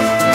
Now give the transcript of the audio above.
you